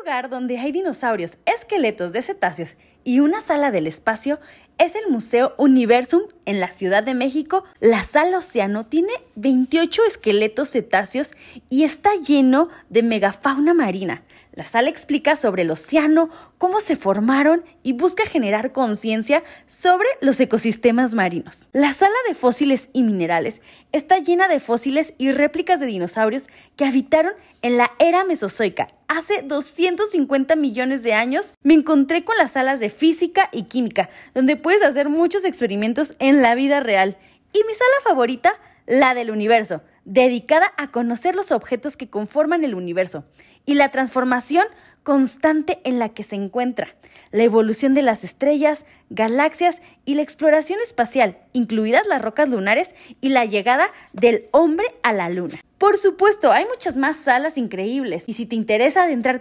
lugar donde hay dinosaurios, esqueletos de cetáceos y una sala del espacio es el Museo Universum en la Ciudad de México. La sala Océano tiene 28 esqueletos cetáceos y está lleno de megafauna marina. La sala explica sobre el océano, cómo se formaron y busca generar conciencia sobre los ecosistemas marinos. La sala de fósiles y minerales está llena de fósiles y réplicas de dinosaurios que habitaron en la era mesozoica. Hace 250 millones de años me encontré con las salas de física y química, donde puedes hacer muchos experimentos en la vida real. Y mi sala favorita, la del universo, dedicada a conocer los objetos que conforman el universo y la transformación constante en la que se encuentra, la evolución de las estrellas, galaxias y la exploración espacial, incluidas las rocas lunares y la llegada del hombre a la luna. Por supuesto, hay muchas más salas increíbles y si te interesa adentrarte